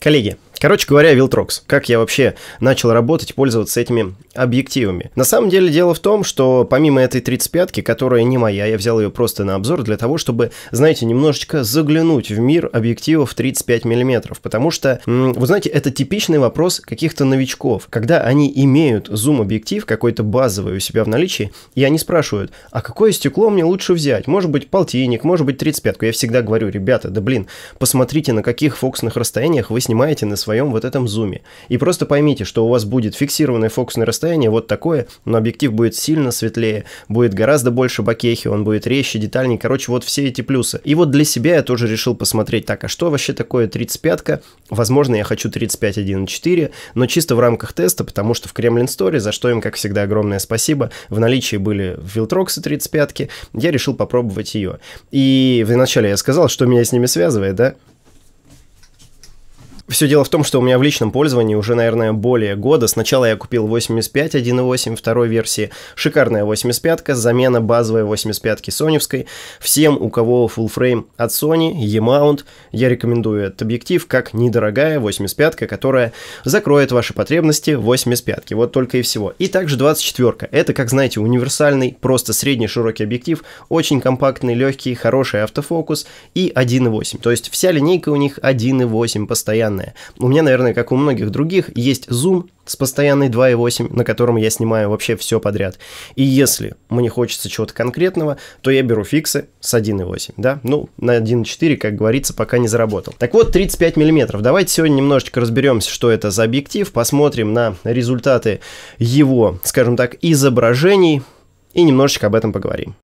Calighe. Короче говоря, Viltrox. Как я вообще начал работать, пользоваться этими объективами. На самом деле дело в том, что помимо этой 35-ки, которая не моя, я взял ее просто на обзор для того, чтобы, знаете, немножечко заглянуть в мир объективов 35 мм. Потому что, вы знаете, это типичный вопрос каких-то новичков. Когда они имеют зум-объектив какой-то базовый у себя в наличии, и они спрашивают, а какое стекло мне лучше взять? Может быть полтинник, может быть 35-ку. Я всегда говорю, ребята, да блин, посмотрите, на каких фокусных расстояниях вы снимаете на своем своем вот этом зуме. И просто поймите, что у вас будет фиксированное фокусное расстояние вот такое, но объектив будет сильно светлее, будет гораздо больше бакехи, он будет резче, детальнее, короче, вот все эти плюсы. И вот для себя я тоже решил посмотреть, так, а что вообще такое 35-ка? Возможно, я хочу 35 1.4, но чисто в рамках теста, потому что в Kremlin Story, за что им, как всегда, огромное спасибо, в наличии были Viltrox 35-ки, я решил попробовать ее. И вначале я сказал, что меня с ними связывает, да? Все дело в том, что у меня в личном пользовании уже, наверное, более года. Сначала я купил 85 1.8 второй версии. Шикарная 85-ка, замена базовой 85-ки соневской. Всем, у кого full frame от Sony, E-mount, я рекомендую этот объектив как недорогая 85-ка, которая закроет ваши потребности 85-ки. Вот только и всего. И также 24-ка. Это, как знаете, универсальный, просто средний широкий объектив, очень компактный, легкий, хороший автофокус и 1.8. То есть вся линейка у них 1.8 постоянно постоянная. У меня, наверное, как у многих других, есть зум с постоянной 2.8, на котором я снимаю вообще все подряд. И если мне хочется чего-то конкретного, то я беру фиксы с 1.8, да? Ну, на 1.4, как говорится, пока не заработал. Так вот, 35 мм. Давайте сегодня немножечко разберемся, что это за объектив, посмотрим на результаты его, скажем так, изображений и немножечко об этом поговорим.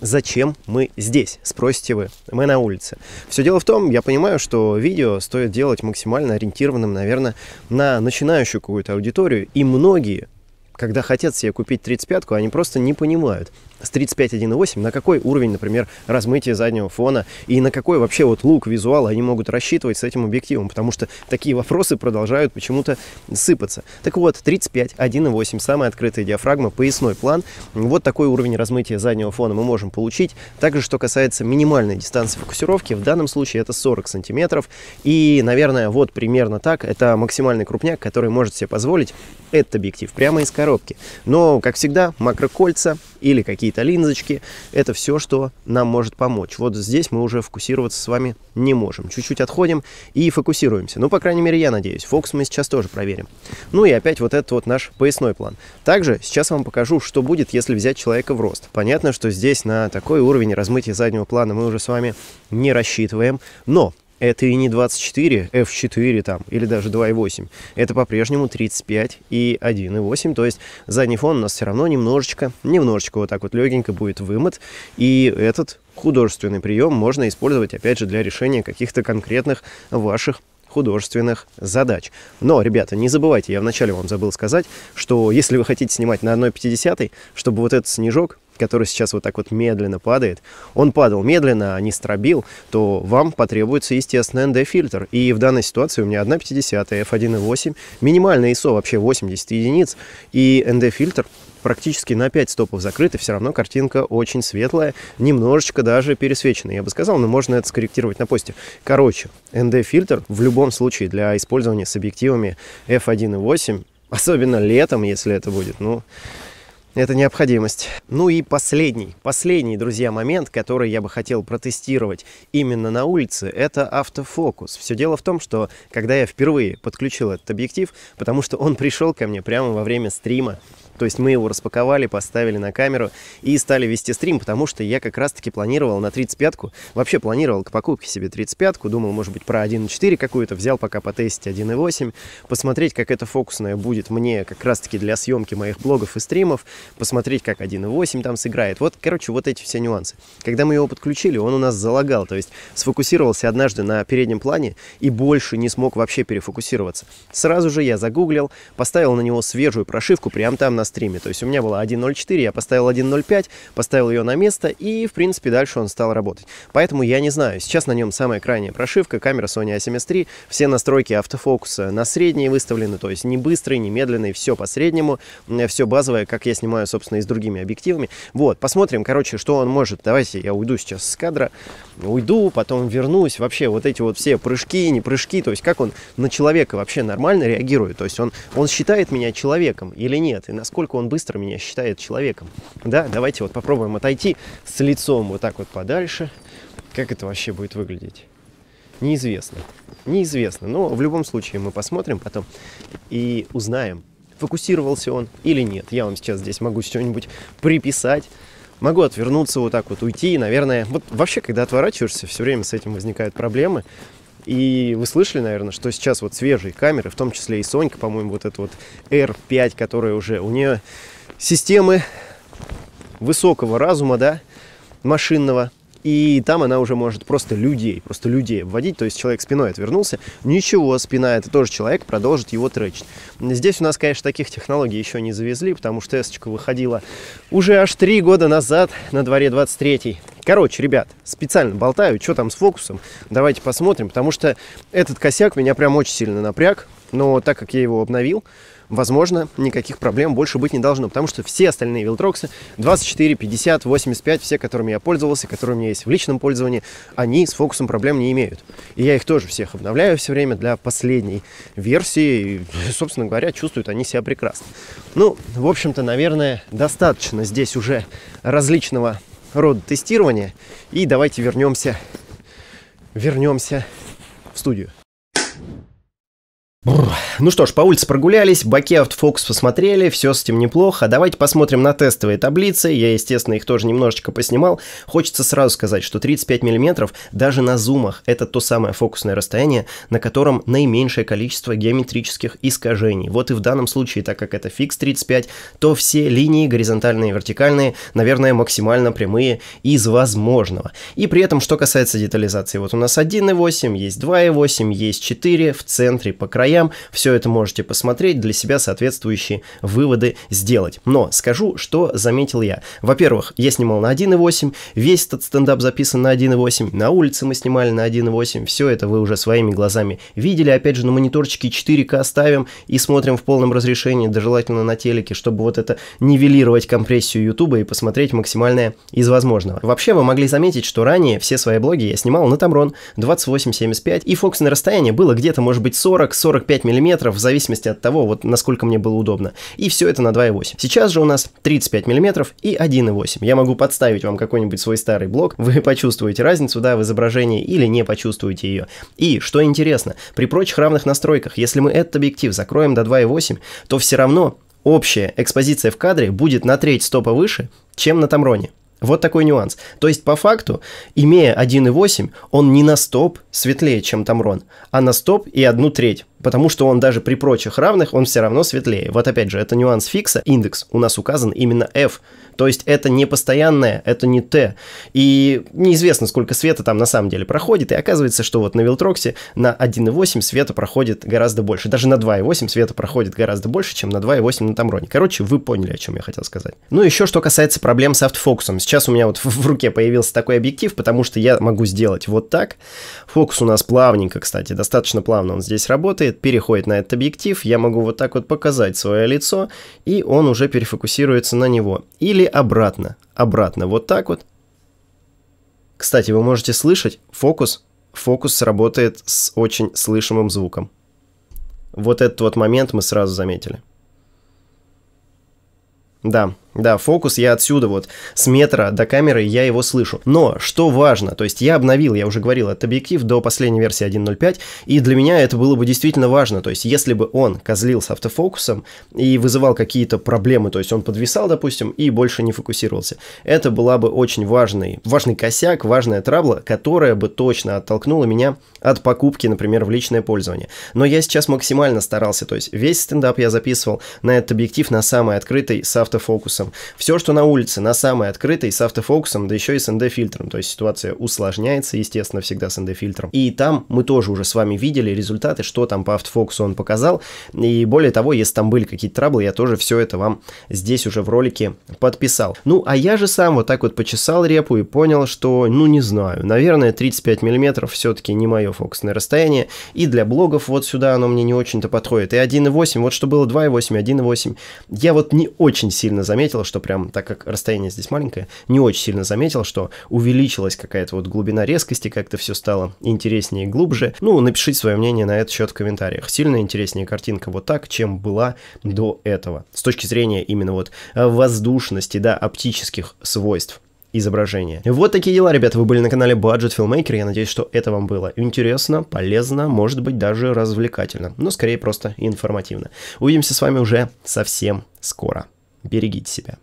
Зачем мы здесь, спросите вы? Мы на улице. Все дело в том, я понимаю, что видео стоит делать максимально ориентированным, наверное, на начинающую какую-то аудиторию, и многие, когда хотят себе купить 35-ку, они просто не понимают, с 35.1.8, на какой уровень, например, размытия заднего фона и на какой вообще вот лук визуала они могут рассчитывать с этим объективом, потому что такие вопросы продолжают почему-то сыпаться. Так вот, 35.1.8, самая открытая диафрагма, поясной план, вот такой уровень размытия заднего фона мы можем получить. Также, что касается минимальной дистанции фокусировки, в данном случае это 40 сантиметров, и, наверное, вот примерно так, это максимальный крупняк, который может себе позволить этот объектив прямо из коробки. Но, как всегда, макрокольца или какие какие-то линзочки. Это все, что нам может помочь. Вот здесь мы уже фокусироваться с вами не можем. Чуть-чуть отходим и фокусируемся. Ну, по крайней мере, я надеюсь. Фокус мы сейчас тоже проверим. Ну и опять вот этот вот наш поясной план. Также сейчас вам покажу, что будет, если взять человека в рост. Понятно, что здесь на такой уровень размытия заднего плана мы уже с вами не рассчитываем. Но это и не 24, F4 там, или даже 2.8. Это по-прежнему 35 и 1.8. То есть задний фон у нас все равно немножечко, немножечко вот так вот легенько будет вымот. И этот художественный прием можно использовать, опять же, для решения каких-то конкретных ваших художественных задач. Но, ребята, не забывайте, я вначале вам забыл сказать, что если вы хотите снимать на 1.50, чтобы вот этот снежок который сейчас вот так вот медленно падает, он падал медленно, а не стробил, то вам потребуется, естественно, ND-фильтр. И в данной ситуации у меня 1.50, f1.8, минимальный ISO вообще 80 единиц, и ND-фильтр практически на 5 стопов закрыт, и все равно картинка очень светлая, немножечко даже пересвеченная, я бы сказал, но можно это скорректировать на посте. Короче, ND-фильтр в любом случае для использования с объективами f1.8, особенно летом, если это будет, ну, это необходимость. Ну и последний, последний, друзья, момент, который я бы хотел протестировать именно на улице, это автофокус. Все дело в том, что когда я впервые подключил этот объектив, потому что он пришел ко мне прямо во время стрима, то есть мы его распаковали, поставили на камеру и стали вести стрим, потому что я как раз-таки планировал на 35-ку, вообще планировал к покупке себе 35-ку, думал, может быть, про 1.4 какую-то, взял пока потестить 1.8, посмотреть, как эта фокусная будет мне как раз-таки для съемки моих блогов и стримов, посмотреть, как 1.8 там сыграет. Вот, короче, вот эти все нюансы. Когда мы его подключили, он у нас залагал, то есть сфокусировался однажды на переднем плане и больше не смог вообще перефокусироваться. Сразу же я загуглил, поставил на него свежую прошивку, прям там на стриме. То есть у меня была 1.04, я поставил 1.05, поставил ее на место, и, в принципе, дальше он стал работать. Поэтому я не знаю. Сейчас на нем самая крайняя прошивка, камера Sony A7S III, все настройки автофокуса на средние выставлены, то есть не быстрый, не медленный, все по среднему, все базовое, как я снимаю, собственно, и с другими объективами. Вот, посмотрим, короче, что он может. Давайте я уйду сейчас с кадра, уйду, потом вернусь. Вообще, вот эти вот все прыжки, не прыжки, то есть как он на человека вообще нормально реагирует. То есть он, он считает меня человеком или нет, и насколько он быстро меня считает человеком. Да, давайте вот попробуем отойти с лицом вот так вот подальше. Как это вообще будет выглядеть? Неизвестно. Неизвестно. Но в любом случае мы посмотрим потом и узнаем, фокусировался он или нет. Я вам сейчас здесь могу что-нибудь приписать. Могу отвернуться вот так вот, уйти. Наверное, вот вообще, когда отворачиваешься, все время с этим возникают проблемы. И вы слышали, наверное, что сейчас вот свежие камеры, в том числе и Сонька, по-моему, вот эта вот R5, которая уже, у нее системы высокого разума, да, машинного, и там она уже может просто людей, просто людей обводить. То есть человек спиной отвернулся, ничего, спина это тоже человек, продолжит его тречить. Здесь у нас, конечно, таких технологий еще не завезли, потому что s выходила уже аж три года назад, на дворе 23-й. Короче, ребят, специально болтаю, что там с фокусом, давайте посмотрим, потому что этот косяк меня прям очень сильно напряг, но так как я его обновил, возможно, никаких проблем больше быть не должно, потому что все остальные вилтроксы 24, 50, 85, все, которыми я пользовался, которые у меня есть в личном пользовании, они с фокусом проблем не имеют. И я их тоже всех обновляю все время для последней версии, и, собственно говоря, чувствуют они себя прекрасно. Ну, в общем-то, наверное, достаточно здесь уже различного рода тестирования, и давайте вернемся, вернемся в студию. Ну что ж, по улице прогулялись, боки автофокус посмотрели, все с этим неплохо. Давайте посмотрим на тестовые таблицы. Я, естественно, их тоже немножечко поснимал. Хочется сразу сказать, что 35 мм даже на зумах это то самое фокусное расстояние, на котором наименьшее количество геометрических искажений. Вот и в данном случае, так как это фикс 35, то все линии горизонтальные и вертикальные, наверное, максимально прямые из возможного. И при этом, что касается детализации, вот у нас 1.8, есть 2.8, есть 4 в центре по краям краям. Все это можете посмотреть, для себя соответствующие выводы сделать. Но скажу, что заметил я. Во-первых, я снимал на 1.8, весь этот стендап записан на 1.8, на улице мы снимали на 1.8, все это вы уже своими глазами видели. Опять же, на мониторчике 4К ставим и смотрим в полном разрешении, да желательно на телеке, чтобы вот это нивелировать компрессию YouTube и посмотреть максимальное из возможного. Вообще, вы могли заметить, что ранее все свои блоги я снимал на Tamron 28-75, и фокусное расстояние было где-то, может быть, 40-40 45 мм, в зависимости от того, вот насколько мне было удобно. И все это на 2.8. Сейчас же у нас 35 мм и 1.8. Я могу подставить вам какой-нибудь свой старый блок, вы почувствуете разницу, да, в изображении или не почувствуете ее. И, что интересно, при прочих равных настройках, если мы этот объектив закроем до 2.8, то все равно общая экспозиция в кадре будет на треть стопа выше, чем на Тамроне. Вот такой нюанс. То есть, по факту, имея 1.8, он не на стоп светлее, чем Тамрон, а на стоп и одну треть потому что он даже при прочих равных, он все равно светлее. Вот опять же, это нюанс фикса, индекс у нас указан именно F, то есть это не постоянное, это не T. И неизвестно, сколько света там на самом деле проходит, и оказывается, что вот на Вилтроксе на 1.8 света проходит гораздо больше, даже на 2.8 света проходит гораздо больше, чем на 2.8 на Тамроне. Короче, вы поняли, о чем я хотел сказать. Ну, еще что касается проблем с автофокусом. Сейчас у меня вот в руке появился такой объектив, потому что я могу сделать вот так. Фокус у нас плавненько, кстати, достаточно плавно он здесь работает делает, переходит на этот объектив, я могу вот так вот показать свое лицо, и он уже перефокусируется на него. Или обратно, обратно, вот так вот. Кстати, вы можете слышать фокус. Фокус работает с очень слышимым звуком. Вот этот вот момент мы сразу заметили. Да, да, фокус я отсюда вот, с метра до камеры я его слышу. Но, что важно, то есть я обновил, я уже говорил, этот объектив до последней версии 1.05, и для меня это было бы действительно важно. То есть если бы он козлил с автофокусом и вызывал какие-то проблемы, то есть он подвисал, допустим, и больше не фокусировался, это была бы очень важный, важный косяк, важная трабла, которая бы точно оттолкнула меня от покупки, например, в личное пользование. Но я сейчас максимально старался, то есть весь стендап я записывал на этот объектив на самый открытый с автофокусом автофокусом. Все, что на улице, на самой открытой, с автофокусом, да еще и с ND-фильтром. То есть ситуация усложняется, естественно, всегда с ND-фильтром. И там мы тоже уже с вами видели результаты, что там по автофокусу он показал. И более того, если там были какие-то траблы, я тоже все это вам здесь уже в ролике подписал. Ну, а я же сам вот так вот почесал репу и понял, что, ну, не знаю, наверное, 35 миллиметров все-таки не мое фокусное расстояние. И для блогов вот сюда оно мне не очень-то подходит. И 1.8, вот что было 2.8, 1.8. Я вот не очень сильно заметил, что прям, так как расстояние здесь маленькое, не очень сильно заметил, что увеличилась какая-то вот глубина резкости, как-то все стало интереснее и глубже. Ну, напишите свое мнение на этот счет в комментариях. Сильно интереснее картинка вот так, чем была до этого. С точки зрения именно вот воздушности, да, оптических свойств изображения. Вот такие дела, ребята, вы были на канале Budget Filmmaker, я надеюсь, что это вам было интересно, полезно, может быть даже развлекательно, но скорее просто информативно. Увидимся с вами уже совсем скоро. Берегите себя.